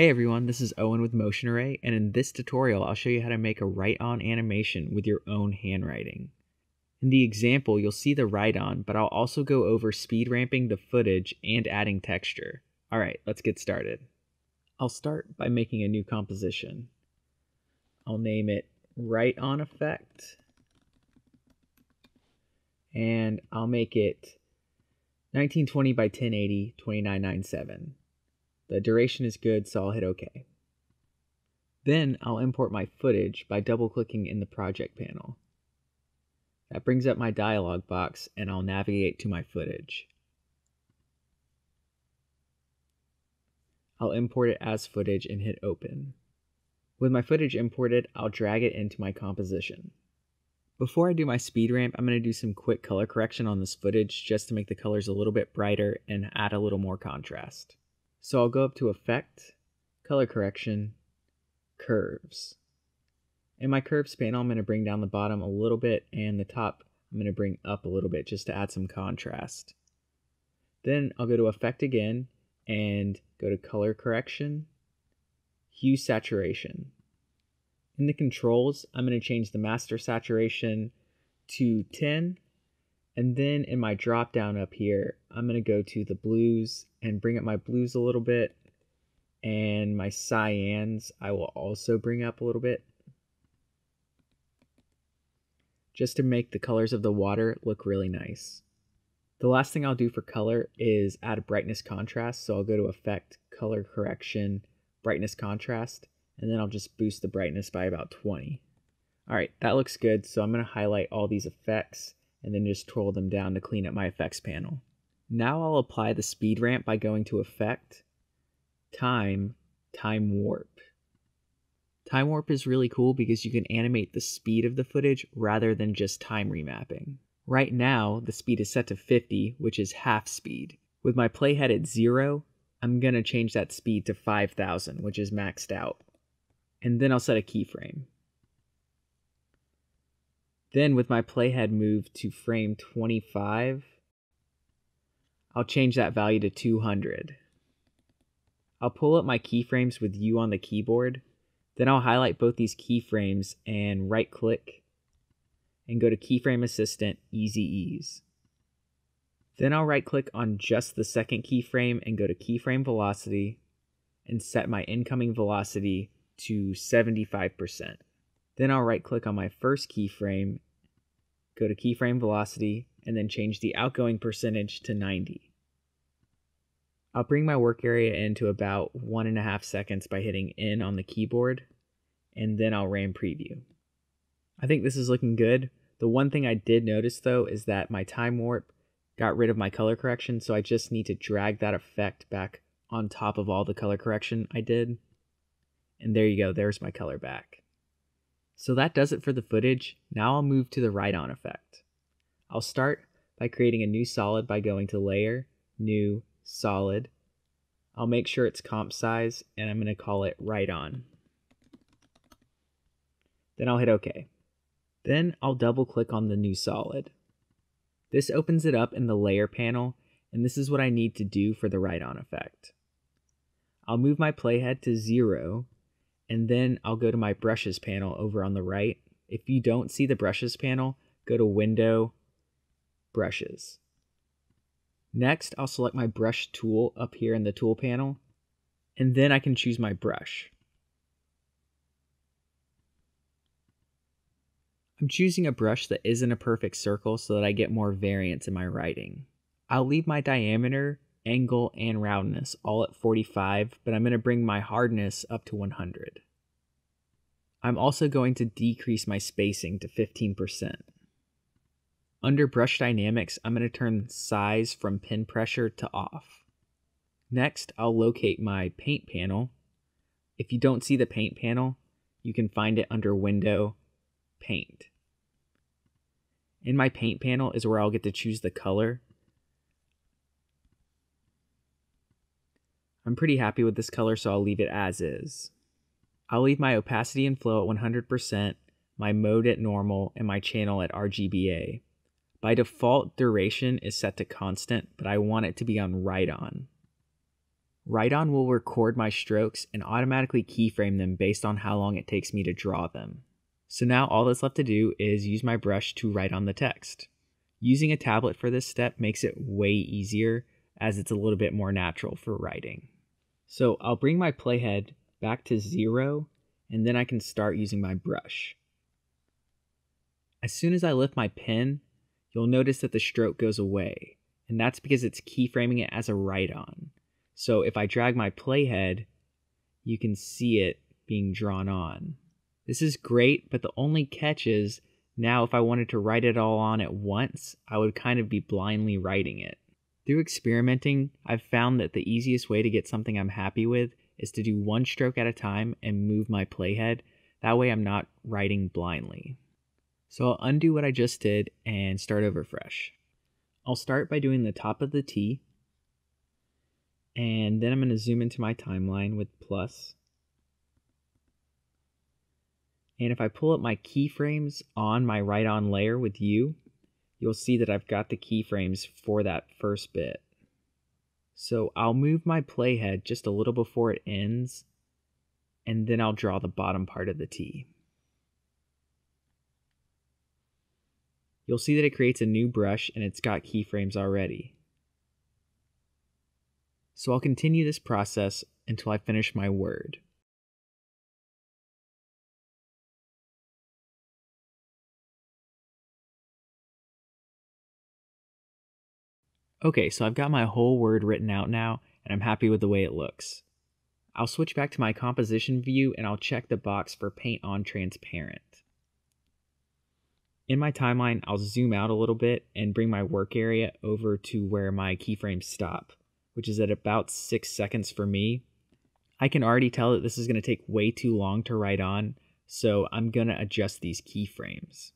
Hey everyone, this is Owen with Motion Array, and in this tutorial I'll show you how to make a write-on animation with your own handwriting. In the example, you'll see the write-on, but I'll also go over speed ramping the footage and adding texture. Alright, let's get started. I'll start by making a new composition. I'll name it Write-on Effect, and I'll make it 1920 by 1080 2997. The duration is good, so I'll hit OK. Then I'll import my footage by double clicking in the project panel. That brings up my dialog box and I'll navigate to my footage. I'll import it as footage and hit open. With my footage imported, I'll drag it into my composition. Before I do my speed ramp, I'm going to do some quick color correction on this footage just to make the colors a little bit brighter and add a little more contrast. So I'll go up to Effect, Color Correction, Curves. In my Curves panel, I'm going to bring down the bottom a little bit and the top I'm going to bring up a little bit just to add some contrast. Then I'll go to Effect again and go to Color Correction, Hue Saturation. In the controls, I'm going to change the master saturation to 10 and then in my drop down up here, I'm going to go to the blues and bring up my blues a little bit. And my cyans, I will also bring up a little bit. Just to make the colors of the water look really nice. The last thing I'll do for color is add a brightness contrast. So I'll go to Effect, Color Correction, Brightness Contrast, and then I'll just boost the brightness by about 20. All right, that looks good. So I'm going to highlight all these effects and then just twirl them down to clean up my effects panel. Now I'll apply the speed ramp by going to Effect, Time, Time Warp. Time Warp is really cool because you can animate the speed of the footage rather than just time remapping. Right now, the speed is set to 50, which is half speed. With my playhead at 0, I'm going to change that speed to 5000, which is maxed out. And then I'll set a keyframe. Then with my playhead moved to frame 25, I'll change that value to 200. I'll pull up my keyframes with U on the keyboard. Then I'll highlight both these keyframes and right click and go to Keyframe Assistant Easy Ease. Then I'll right click on just the second keyframe and go to Keyframe Velocity and set my incoming velocity to 75%. Then I'll right click on my first keyframe, go to keyframe velocity, and then change the outgoing percentage to 90. I'll bring my work area into about one and a half seconds by hitting N on the keyboard, and then I'll RAM preview. I think this is looking good. The one thing I did notice though is that my time warp got rid of my color correction, so I just need to drag that effect back on top of all the color correction I did. And there you go, there's my color back. So that does it for the footage. Now I'll move to the write-on effect. I'll start by creating a new solid by going to Layer, New, Solid. I'll make sure it's comp size and I'm going to call it Write On. Then I'll hit OK. Then I'll double click on the new solid. This opens it up in the layer panel and this is what I need to do for the write on effect. I'll move my playhead to zero and then I'll go to my brushes panel over on the right. If you don't see the brushes panel, go to Window, Brushes. Next, I'll select my brush tool up here in the tool panel, and then I can choose my brush. I'm choosing a brush that isn't a perfect circle so that I get more variance in my writing. I'll leave my diameter angle, and roundness all at 45, but I'm going to bring my hardness up to 100. I'm also going to decrease my spacing to 15%. Under brush dynamics, I'm going to turn size from pen pressure to off. Next, I'll locate my paint panel. If you don't see the paint panel, you can find it under window, paint. In my paint panel is where I'll get to choose the color. I'm pretty happy with this color, so I'll leave it as is. I'll leave my opacity and flow at 100%, my mode at normal, and my channel at RGBA. By default, duration is set to constant, but I want it to be on write-on. Write-On will record my strokes and automatically keyframe them based on how long it takes me to draw them. So now all that's left to do is use my brush to write on the text. Using a tablet for this step makes it way easier as it's a little bit more natural for writing. So I'll bring my playhead back to zero and then I can start using my brush. As soon as I lift my pen, you'll notice that the stroke goes away, and that's because it's keyframing it as a write-on. So if I drag my playhead, you can see it being drawn on. This is great, but the only catch is now if I wanted to write it all on at once, I would kind of be blindly writing it. Through experimenting, I've found that the easiest way to get something I'm happy with is to do one stroke at a time and move my playhead. That way I'm not writing blindly. So I'll undo what I just did and start over fresh. I'll start by doing the top of the T, and then I'm going to zoom into my timeline with plus. And if I pull up my keyframes on my write on layer with U, you'll see that I've got the keyframes for that first bit. So I'll move my playhead just a little before it ends, and then I'll draw the bottom part of the T. You'll see that it creates a new brush and it's got keyframes already. So I'll continue this process until I finish my word. Okay, so I've got my whole word written out now, and I'm happy with the way it looks. I'll switch back to my composition view and I'll check the box for paint on transparent. In my timeline, I'll zoom out a little bit and bring my work area over to where my keyframes stop, which is at about six seconds for me. I can already tell that this is going to take way too long to write on, so I'm going to adjust these keyframes.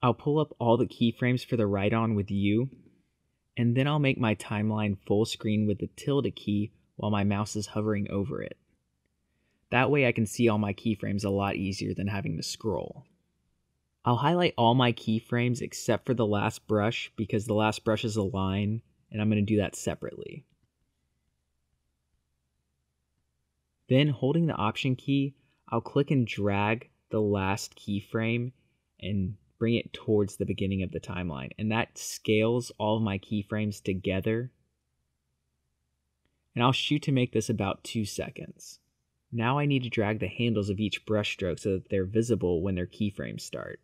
I'll pull up all the keyframes for the write on with U and then I'll make my timeline full screen with the tilde key while my mouse is hovering over it. That way I can see all my keyframes a lot easier than having to scroll. I'll highlight all my keyframes except for the last brush because the last brush is a line and I'm going to do that separately. Then holding the option key, I'll click and drag the last keyframe and bring it towards the beginning of the timeline. And that scales all of my keyframes together. And I'll shoot to make this about two seconds. Now I need to drag the handles of each brushstroke so that they're visible when their keyframes start.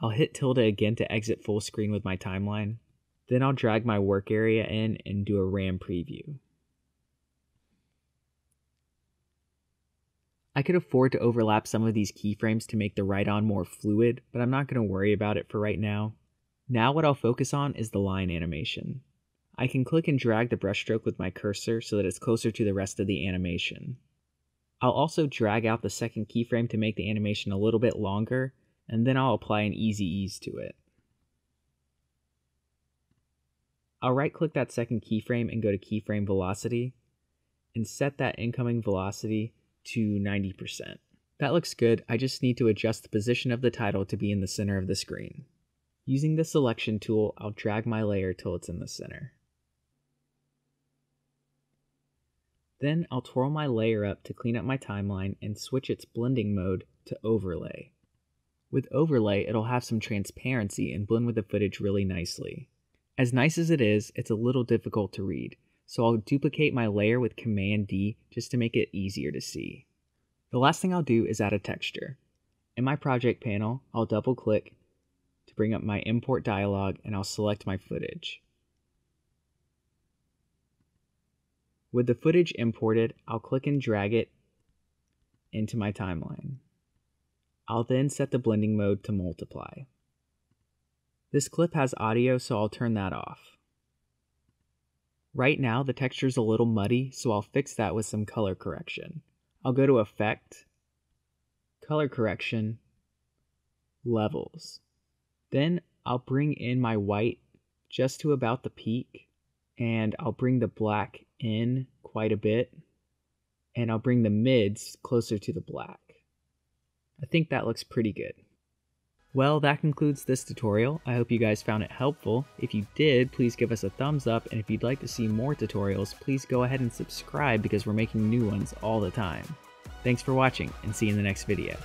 I'll hit tilde again to exit full screen with my timeline. Then I'll drag my work area in and do a RAM preview. I could afford to overlap some of these keyframes to make the write-on more fluid, but I'm not going to worry about it for right now. Now what I'll focus on is the line animation. I can click and drag the brushstroke with my cursor so that it's closer to the rest of the animation. I'll also drag out the second keyframe to make the animation a little bit longer, and then I'll apply an easy ease to it. I'll right click that second keyframe and go to keyframe velocity, and set that incoming velocity to 90%. That looks good, I just need to adjust the position of the title to be in the center of the screen. Using the selection tool, I'll drag my layer till it's in the center. Then I'll twirl my layer up to clean up my timeline and switch its blending mode to overlay. With overlay, it'll have some transparency and blend with the footage really nicely. As nice as it is, it's a little difficult to read, so I'll duplicate my layer with Command D just to make it easier to see. The last thing I'll do is add a texture. In my project panel, I'll double click to bring up my import dialog and I'll select my footage. With the footage imported, I'll click and drag it into my timeline. I'll then set the blending mode to multiply. This clip has audio, so I'll turn that off. Right now, the texture is a little muddy, so I'll fix that with some color correction. I'll go to Effect, Color Correction, Levels. Then I'll bring in my white just to about the peak, and I'll bring the black in quite a bit, and I'll bring the mids closer to the black. I think that looks pretty good. Well, that concludes this tutorial. I hope you guys found it helpful. If you did, please give us a thumbs up, and if you'd like to see more tutorials, please go ahead and subscribe because we're making new ones all the time. Thanks for watching, and see you in the next video.